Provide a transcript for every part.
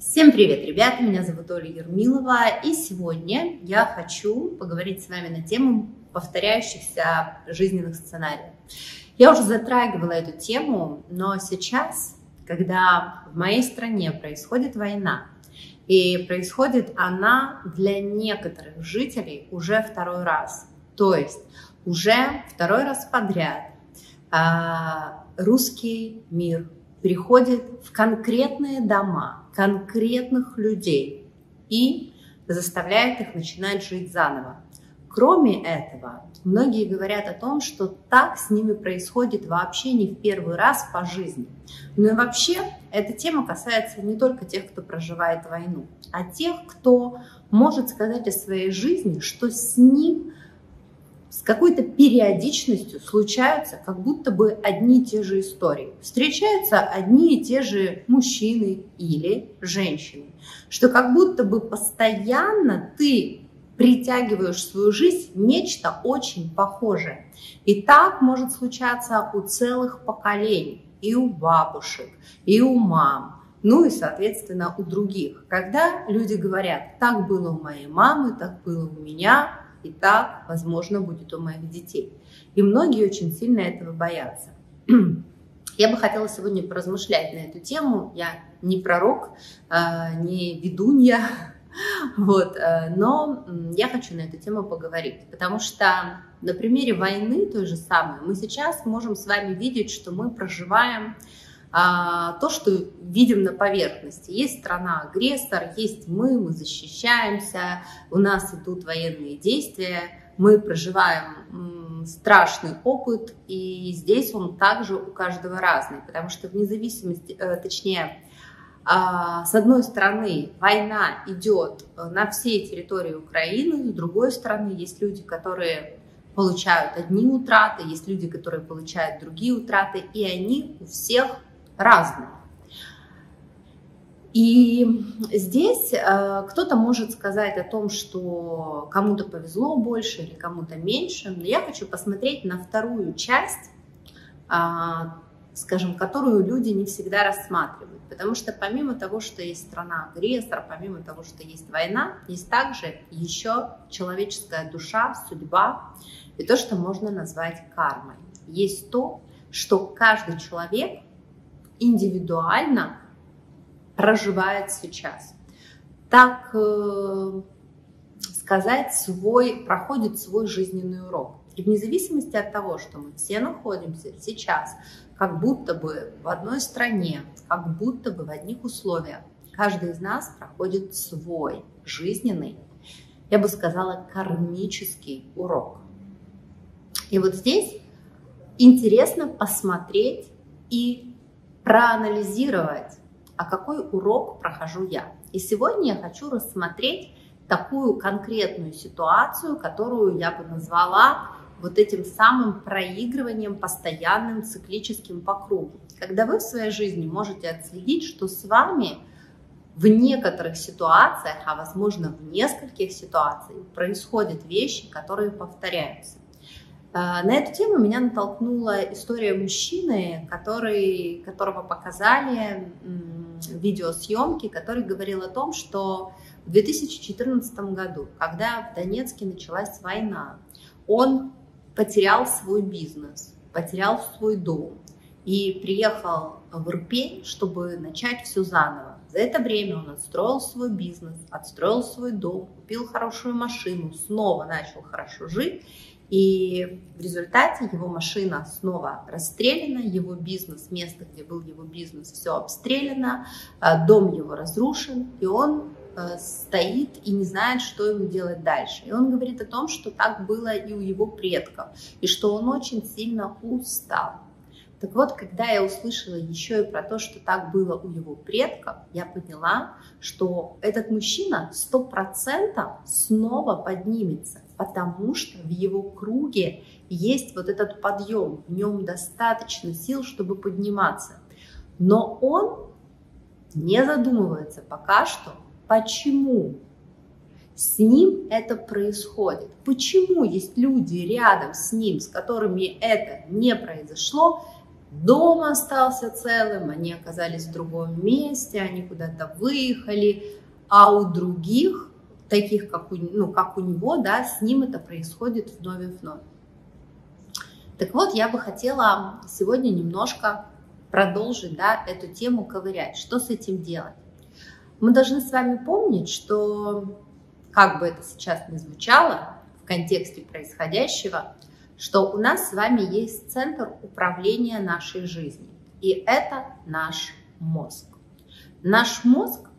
Всем привет, ребята! Меня зовут Оля Ермилова, и сегодня я хочу поговорить с вами на тему повторяющихся жизненных сценариев. Я уже затрагивала эту тему, но сейчас, когда в моей стране происходит война, и происходит она для некоторых жителей уже второй раз, то есть уже второй раз подряд а, русский мир приходит в конкретные дома, конкретных людей и заставляет их начинать жить заново. Кроме этого, многие говорят о том, что так с ними происходит вообще не в первый раз по жизни. Но и вообще эта тема касается не только тех, кто проживает войну, а тех, кто может сказать о своей жизни, что с ним с какой-то периодичностью случаются как будто бы одни и те же истории. Встречаются одни и те же мужчины или женщины. Что как будто бы постоянно ты притягиваешь в свою жизнь нечто очень похожее. И так может случаться у целых поколений. И у бабушек, и у мам, ну и, соответственно, у других. Когда люди говорят, так было у моей мамы, так было у меня, и так, возможно, будет у моих детей. И многие очень сильно этого боятся. Я бы хотела сегодня поразмышлять на эту тему. Я не пророк, а, не ведунья, вот, э, но я хочу на эту тему поговорить, потому что на примере войны той же самой мы сейчас можем с вами видеть, что мы проживаем а, то, что видим на поверхности. Есть страна-агрессор, есть мы, мы защищаемся, у нас идут военные действия, мы проживаем страшный опыт, и здесь он также у каждого разный, потому что вне зависимости, э, точнее, а, с одной стороны, война идет на всей территории Украины, с другой стороны, есть люди, которые получают одни утраты, есть люди, которые получают другие утраты, и они у всех разные. И здесь э, кто-то может сказать о том, что кому-то повезло больше или кому-то меньше, но я хочу посмотреть на вторую часть, э, скажем, которую люди не всегда рассматривают. Потому что помимо того, что есть страна-агрессор, помимо того, что есть война, есть также еще человеческая душа, судьба и то, что можно назвать кармой. Есть то, что каждый человек индивидуально проживает сейчас. Так э, сказать, свой, проходит свой жизненный урок. И вне зависимости от того, что мы все находимся сейчас, как будто бы в одной стране, как будто бы в одних условиях, каждый из нас проходит свой жизненный, я бы сказала, кармический урок. И вот здесь интересно посмотреть и проанализировать, а какой урок прохожу я. И сегодня я хочу рассмотреть такую конкретную ситуацию, которую я бы назвала вот этим самым проигрыванием постоянным циклическим по кругу. Когда вы в своей жизни можете отследить, что с вами в некоторых ситуациях, а возможно в нескольких ситуациях происходят вещи, которые повторяются. А, на эту тему меня натолкнула история мужчины, который, которого показали в видеосъемке, который говорил о том, что в 2014 году, когда в Донецке началась война, он потерял свой бизнес, потерял свой дом и приехал в Ирпень, чтобы начать все заново. За это время он отстроил свой бизнес, отстроил свой дом, купил хорошую машину, снова начал хорошо жить и в результате его машина снова расстреляна, его бизнес, место, где был его бизнес, все обстреляно, а, дом его разрушен, и он э, стоит и не знает, что ему делать дальше. И он говорит о том, что так было и у его предков, и что он очень сильно устал. Так вот, когда я услышала еще и про то, что так было у его предков, я поняла, что этот мужчина сто процентов снова поднимется потому что в его круге есть вот этот подъем, в нем достаточно сил, чтобы подниматься. Но он не задумывается пока что, почему с ним это происходит. Почему есть люди рядом с ним, с которыми это не произошло, дом остался целым, они оказались в другом месте, они куда-то выехали, а у других, таких как у, ну, как у него, да, с ним это происходит вновь и вновь. Так вот, я бы хотела сегодня немножко продолжить да, эту тему ковырять. Что с этим делать? Мы должны с вами помнить, что, как бы это сейчас ни звучало в контексте происходящего, что у нас с вами есть центр управления нашей жизнью. И это наш мозг. Наш мозг,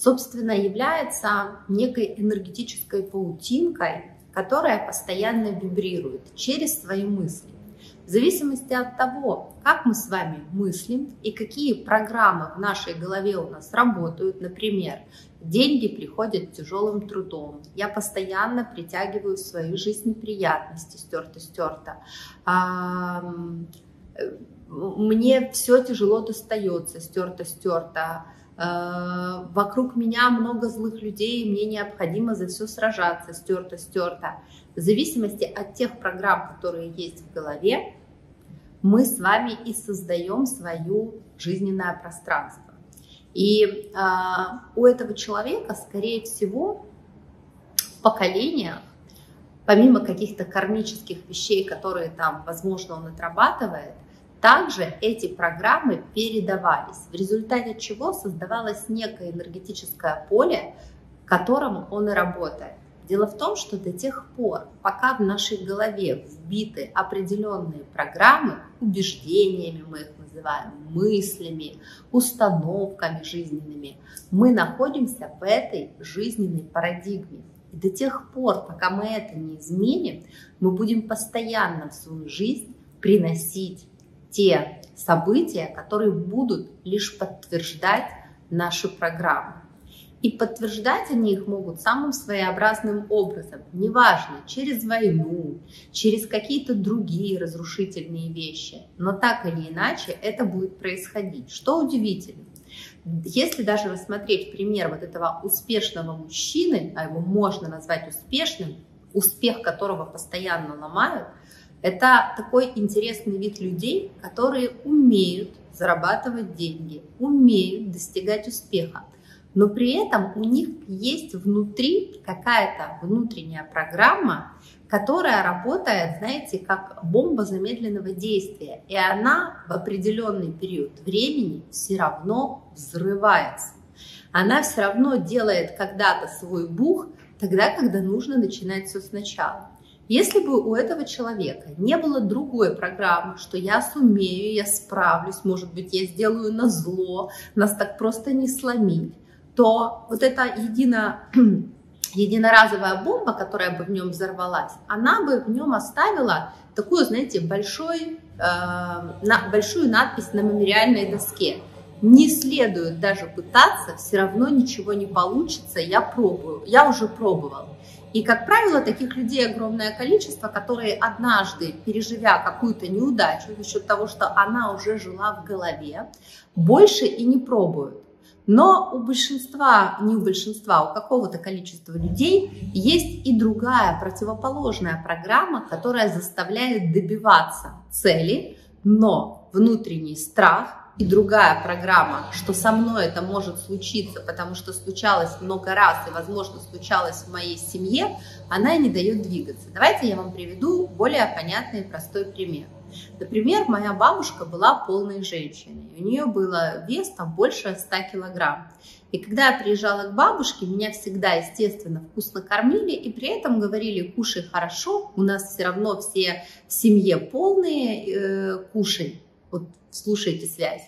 собственно, является некой энергетической паутинкой, которая постоянно вибрирует через свои мысли. В зависимости от того, как мы с вами мыслим и какие программы в нашей голове у нас работают, например, деньги приходят тяжелым трудом, я постоянно притягиваю в свою жизнь неприятности, стерто-стерто, мне все тяжело достается, стерто-стерто, а, вокруг меня много злых людей, мне необходимо за все сражаться, стерто-стерто. В зависимости от тех программ, которые есть в голове, мы с вами и создаем свое жизненное пространство. И э, у этого человека, скорее всего, в поколениях, помимо каких-то кармических вещей, которые там, возможно, он отрабатывает, также эти программы передавались, в результате чего создавалось некое энергетическое поле, в котором он и работает. Дело в том, что до тех пор, пока в нашей голове вбиты определенные программы, убеждениями мы их называем, мыслями, установками жизненными, мы находимся в этой жизненной парадигме. И до тех пор, пока мы это не изменим, мы будем постоянно в свою жизнь приносить те события, которые будут лишь подтверждать нашу программу. И подтверждать они их могут самым своеобразным образом, неважно, через войну, через какие-то другие разрушительные вещи. Но так или иначе это будет происходить. Что удивительно, если даже рассмотреть пример вот этого успешного мужчины, а его можно назвать успешным, успех которого постоянно ломают, это такой интересный вид людей, которые умеют зарабатывать деньги, умеют достигать успеха но при этом у них есть внутри какая-то внутренняя программа, которая работает, знаете, как бомба замедленного действия. И она в определенный период времени все равно взрывается. Она все равно делает когда-то свой бух, тогда, когда нужно начинать все сначала. Если бы у этого человека не было другой программы, что я сумею, я справлюсь, может быть, я сделаю на зло, нас так просто не сломить, то вот эта едино, единоразовая бомба, которая бы в нем взорвалась, она бы в нем оставила такую, знаете, большой, э, на, большую надпись на мемориальной доске. Не следует даже пытаться, все равно ничего не получится, я пробую, я уже пробовал. И, как правило, таких людей огромное количество, которые однажды, переживя какую-то неудачу за счет того, что она уже жила в голове, больше и не пробуют. Но у большинства, не у большинства, у какого-то количества людей есть и другая противоположная программа, которая заставляет добиваться цели, но внутренний страх и другая программа, что со мной это может случиться, потому что случалось много раз и, возможно, случалось в моей семье, она не дает двигаться. Давайте я вам приведу более понятный и простой пример. Например, моя бабушка была полной женщиной. У нее было вес там больше 100 килограмм. И когда я приезжала к бабушке, меня всегда, естественно, вкусно кормили и при этом говорили, кушай хорошо, у нас все равно все в семье полные, э, кушай. Вот слушайте связь.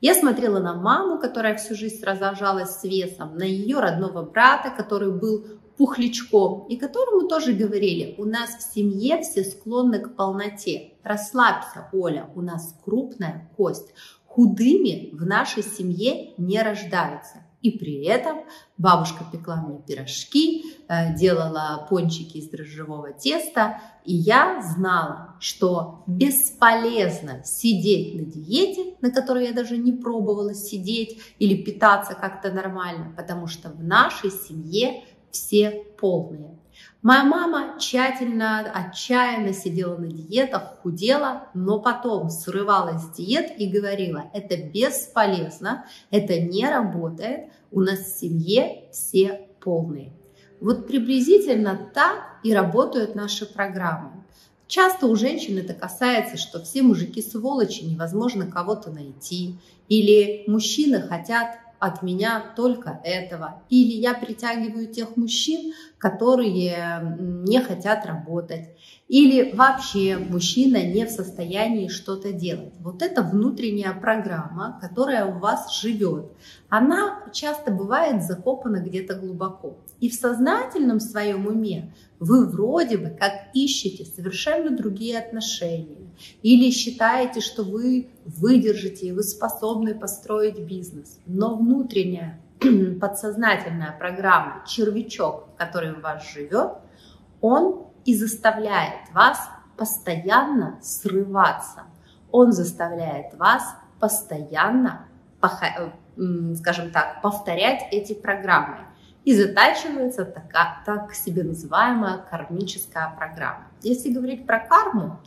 Я смотрела на маму, которая всю жизнь разожалась с весом, на ее родного брата, который был пухлячком, и которому тоже говорили, у нас в семье все склонны к полноте. Расслабься, Оля, у нас крупная кость. Худыми в нашей семье не рождаются. И при этом бабушка пекла мне пирожки, э, делала пончики из дрожжевого теста, и я знала, что бесполезно сидеть на диете, на которой я даже не пробовала сидеть или питаться как-то нормально, потому что в нашей семье все полные. Моя мама тщательно, отчаянно сидела на диетах, худела, но потом срывалась с диет и говорила, это бесполезно, это не работает, у нас в семье все полные. Вот приблизительно так и работают наши программы. Часто у женщин это касается, что все мужики сволочи, невозможно кого-то найти, или мужчины хотят от меня только этого. Или я притягиваю тех мужчин, которые не хотят работать. Или вообще мужчина не в состоянии что-то делать. Вот это внутренняя программа, которая у вас живет. Она часто бывает закопана где-то глубоко. И в сознательном своем уме вы вроде бы как ищете совершенно другие отношения. Или считаете, что вы выдержите вы способны построить бизнес. Но внутренняя подсознательная программа, червячок, который в вас живет, он и заставляет вас постоянно срываться. Он заставляет вас постоянно, скажем так, повторять эти программы. И затачивается так, так себе называемая кармическая программа. Если говорить про карму,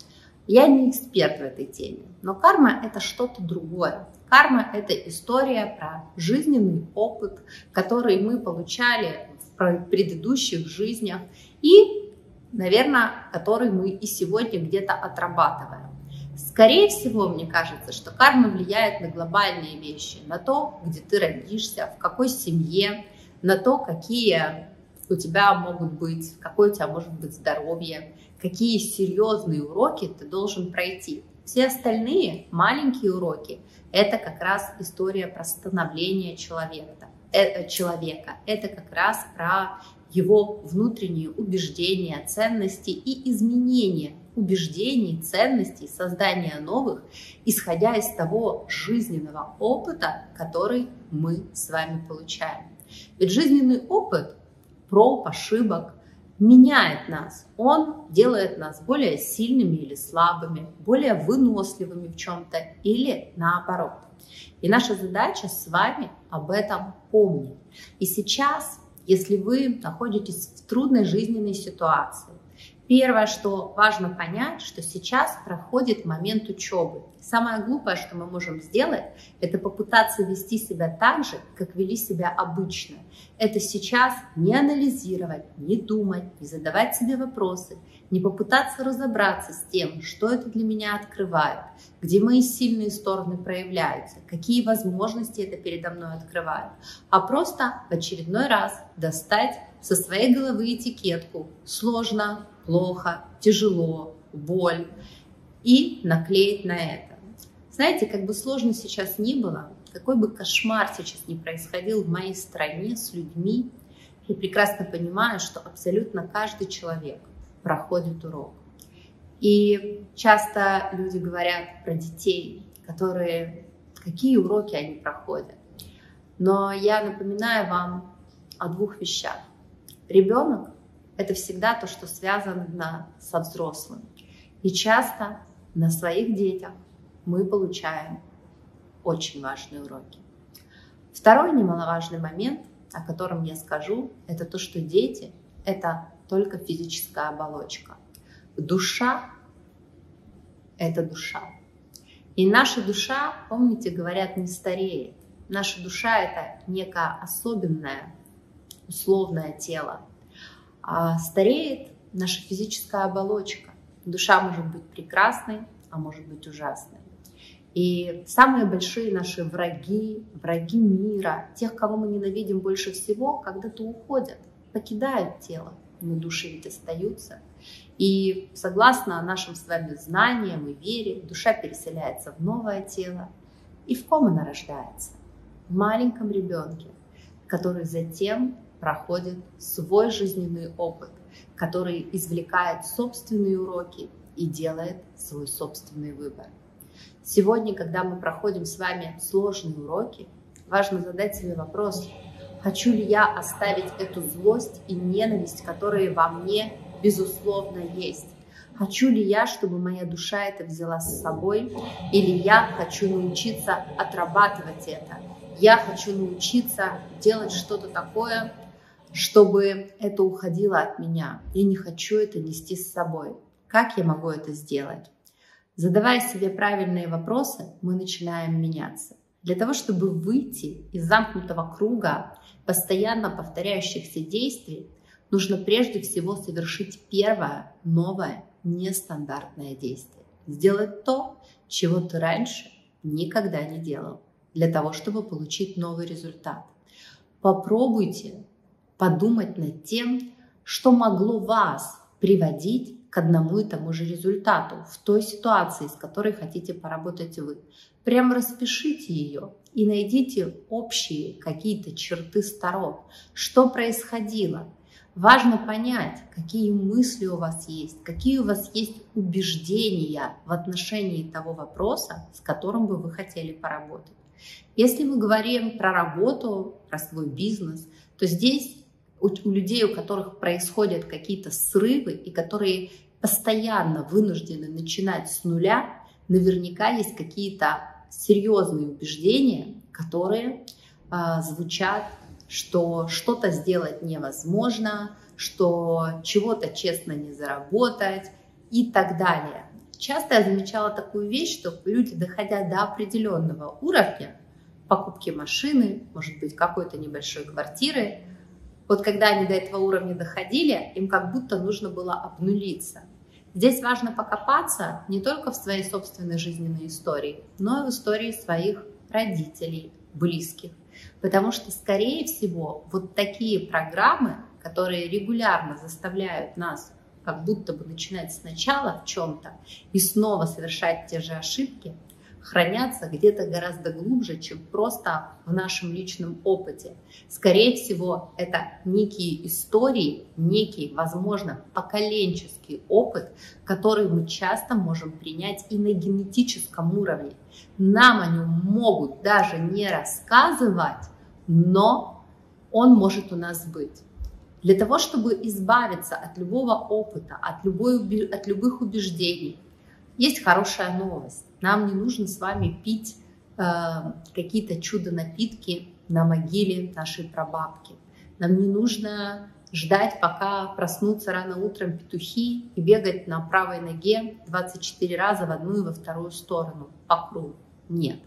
я не эксперт в этой теме, но карма это что-то другое. Карма это история про жизненный опыт, который мы получали в предыдущих жизнях и, наверное, который мы и сегодня где-то отрабатываем. Скорее всего, мне кажется, что карма влияет на глобальные вещи, на то, где ты родишься, в какой семье, на то, какие у тебя могут быть, какое у тебя может быть здоровье, какие серьезные уроки ты должен пройти. Все остальные маленькие уроки – это как раз история про становление человека. Это, человека. это как раз про его внутренние убеждения, ценности и изменения убеждений, ценностей, создания новых, исходя из того жизненного опыта, который мы с вами получаем. Ведь жизненный опыт проб, ошибок меняет нас. Он делает нас более сильными или слабыми, более выносливыми в чем-то или наоборот. И наша задача с вами об этом помнить. И сейчас, если вы находитесь в трудной жизненной ситуации, Первое, что важно понять, что сейчас проходит момент учебы. Самое глупое, что мы можем сделать, это попытаться вести себя так же, как вели себя обычно. Это сейчас не анализировать, не думать, не задавать себе вопросы, не попытаться разобраться с тем, что это для меня открывает, где мои сильные стороны проявляются, какие возможности это передо мной открывает, а просто в очередной раз достать со своей головы этикетку «сложно», «плохо», «тяжело», «боль» и наклеить на это. Знаете, как бы сложно сейчас ни было, какой бы кошмар сейчас ни происходил в моей стране с людьми, я прекрасно понимаю, что абсолютно каждый человек проходит урок. И часто люди говорят про детей, которые, какие уроки они проходят. Но я напоминаю вам о двух вещах. Ребенок – это всегда то, что связано со взрослым. И часто на своих детях мы получаем очень важные уроки. Второй немаловажный момент, о котором я скажу, это то, что дети – это только физическая оболочка. Душа – это душа. И наша душа, помните, говорят, не стареет. Наша душа – это некое особенное, условное тело. А стареет наша физическая оболочка. Душа может быть прекрасной, а может быть ужасной. И самые большие наши враги, враги мира, тех, кого мы ненавидим больше всего, когда-то уходят, покидают тело но души ведь остаются. И согласно нашим с вами знаниям и вере, душа переселяется в новое тело. И в ком она рождается? В маленьком ребенке, который затем проходит свой жизненный опыт, который извлекает собственные уроки и делает свой собственный выбор. Сегодня, когда мы проходим с вами сложные уроки, важно задать себе вопрос, Хочу ли я оставить эту злость и ненависть, которые во мне, безусловно, есть? Хочу ли я, чтобы моя душа это взяла с собой? Или я хочу научиться отрабатывать это? Я хочу научиться делать что-то такое, чтобы это уходило от меня. Я не хочу это нести с собой. Как я могу это сделать? Задавая себе правильные вопросы, мы начинаем меняться. Для того, чтобы выйти из замкнутого круга постоянно повторяющихся действий, нужно прежде всего совершить первое, новое, нестандартное действие. Сделать то, чего ты раньше никогда не делал, для того, чтобы получить новый результат. Попробуйте подумать над тем, что могло вас приводить к одному и тому же результату в той ситуации, с которой хотите поработать вы. Прям распишите ее и найдите общие какие-то черты сторон. Что происходило? Важно понять, какие мысли у вас есть, какие у вас есть убеждения в отношении того вопроса, с которым бы вы хотели поработать. Если мы говорим про работу, про свой бизнес, то здесь у, у людей, у которых происходят какие-то срывы и которые постоянно вынуждены начинать с нуля, наверняка есть какие-то серьезные убеждения, которые э, звучат, что что-то сделать невозможно, что чего-то честно не заработать и так далее. Часто я замечала такую вещь, что люди, доходя до определенного уровня, покупки машины, может быть, какой-то небольшой квартиры, вот когда они до этого уровня доходили, им как будто нужно было обнулиться. Здесь важно покопаться не только в своей собственной жизненной истории, но и в истории своих родителей, близких. Потому что, скорее всего, вот такие программы, которые регулярно заставляют нас как будто бы начинать сначала в чем-то и снова совершать те же ошибки, хранятся где-то гораздо глубже, чем просто в нашем личном опыте. Скорее всего, это некие истории, некий, возможно, поколенческий опыт, который мы часто можем принять и на генетическом уровне. Нам о нем могут даже не рассказывать, но он может у нас быть. Для того, чтобы избавиться от любого опыта, от, любой, от любых убеждений, есть хорошая новость. Нам не нужно с вами пить э, какие-то чудо-напитки на могиле нашей прабабки. Нам не нужно ждать, пока проснутся рано утром петухи и бегать на правой ноге 24 раза в одну и во вторую сторону по кругу. Нет.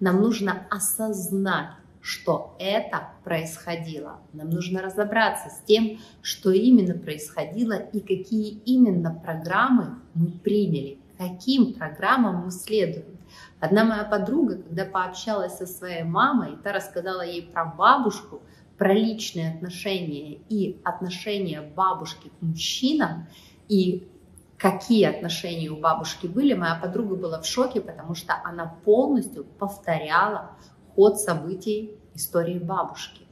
Нам нужно осознать, что это происходило. Нам нужно разобраться с тем, что именно происходило и какие именно программы мы приняли каким программам мы следуем. Одна моя подруга, когда пообщалась со своей мамой, та рассказала ей про бабушку, про личные отношения и отношения бабушки к мужчинам, и какие отношения у бабушки были, моя подруга была в шоке, потому что она полностью повторяла ход событий истории бабушки.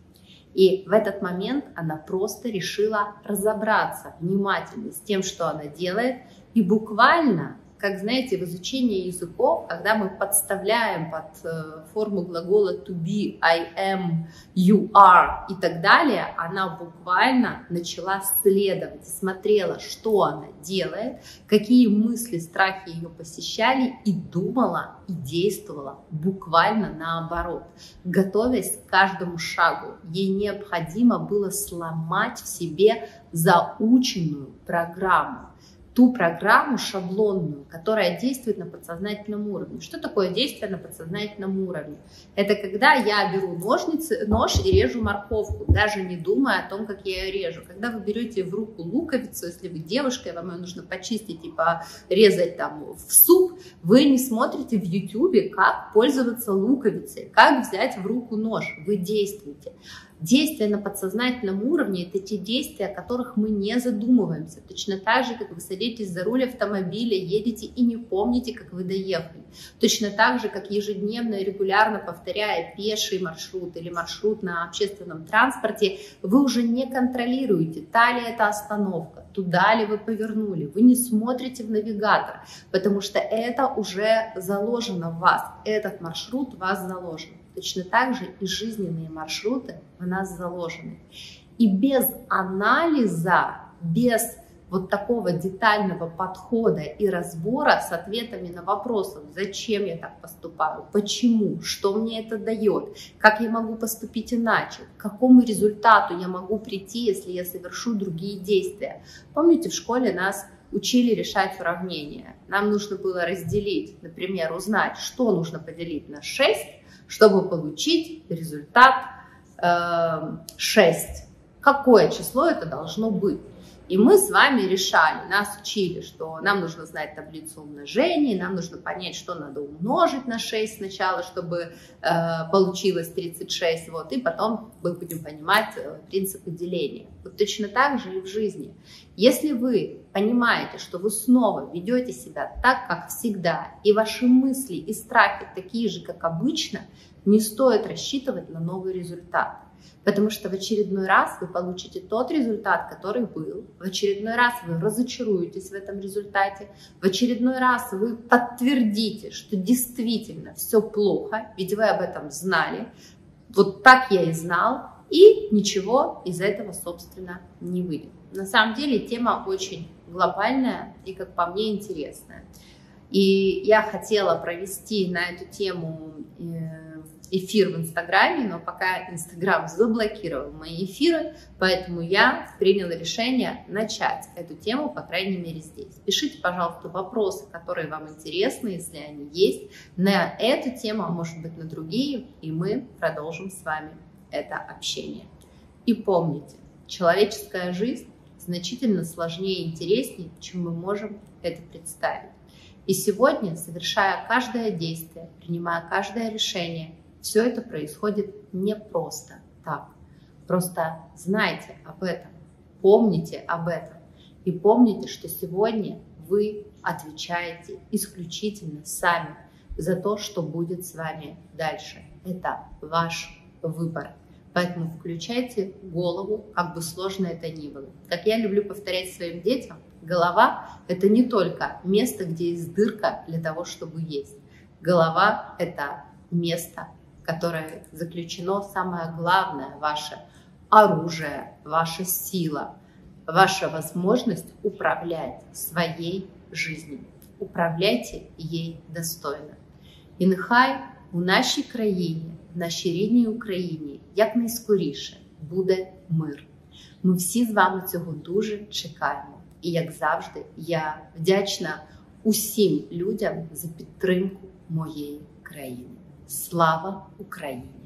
И в этот момент она просто решила разобраться внимательно с тем, что она делает, и буквально как, знаете, в изучении языков, когда мы подставляем под э, форму глагола to be, I am, you are и так далее, она буквально начала следовать, смотрела, что она делает, какие мысли, страхи ее посещали и думала и действовала буквально наоборот, готовясь к каждому шагу. Ей необходимо было сломать в себе заученную программу ту программу шаблонную, которая действует на подсознательном уровне. Что такое действие на подсознательном уровне? Это когда я беру ножницы, нож и режу морковку, даже не думая о том, как я ее режу. Когда вы берете в руку луковицу, если вы девушка, и вам ее нужно почистить и порезать там в суп, вы не смотрите в YouTube, как пользоваться луковицей, как взять в руку нож. Вы действуете. Действия на подсознательном уровне – это те действия, о которых мы не задумываемся. Точно так же, как вы садитесь за руль автомобиля, едете и не помните, как вы доехали. Точно так же, как ежедневно и регулярно повторяя пеший маршрут или маршрут на общественном транспорте, вы уже не контролируете, та ли это остановка, туда ли вы повернули. Вы не смотрите в навигатор, потому что это уже заложено в вас, этот маршрут в вас заложен. Точно так же и жизненные маршруты в нас заложены. И без анализа, без вот такого детального подхода и разбора с ответами на вопросы, зачем я так поступаю, почему, что мне это дает, как я могу поступить иначе, к какому результату я могу прийти, если я совершу другие действия. Помните, в школе нас учили решать уравнения. Нам нужно было разделить, например, узнать, что нужно поделить на 6, чтобы получить результат э, 6. Какое число это должно быть? И мы с вами решали, нас учили, что нам нужно знать таблицу умножения, нам нужно понять, что надо умножить на 6 сначала, чтобы э, получилось 36, вот, и потом мы будем понимать э, принципы деления. Вот точно так же и в жизни. Если вы понимаете, что вы снова ведете себя так, как всегда, и ваши мысли и страхи такие же, как обычно, не стоит рассчитывать на новый результат. Потому что в очередной раз вы получите тот результат, который был, в очередной раз вы разочаруетесь в этом результате, в очередной раз вы подтвердите, что действительно все плохо, ведь вы об этом знали, вот так я и знал, и ничего из этого, собственно, не выйдет. На самом деле тема очень глобальная и, как по мне, интересная. И я хотела провести на эту тему э, эфир в Инстаграме, но пока Инстаграм заблокировал мои эфиры, поэтому я приняла решение начать эту тему, по крайней мере, здесь. Пишите, пожалуйста, вопросы, которые вам интересны, если они есть, на эту тему, а может быть на другие, и мы продолжим с вами это общение. И помните, человеческая жизнь значительно сложнее и интереснее, чем мы можем это представить. И сегодня, совершая каждое действие, принимая каждое решение, все это происходит не просто так. Просто знайте об этом, помните об этом. И помните, что сегодня вы отвечаете исключительно сами за то, что будет с вами дальше. Это ваш выбор. Поэтому включайте голову, как бы сложно это ни было. Как я люблю повторять своим детям, голова – это не только место, где есть дырка для того, чтобы есть. Голова – это место, которое заключено самое главное ваше оружие, ваша сила, ваша возможность управлять своей жизнью. Управляйте ей достойно. І нехай у нашій країні, в нашій рідній Україні, якнайскоріше буде мир. Ми всі з вами цього дуже чекаємо. І як завжди, я вдячна усім людям за підтримку моєї країни. Слава Україні!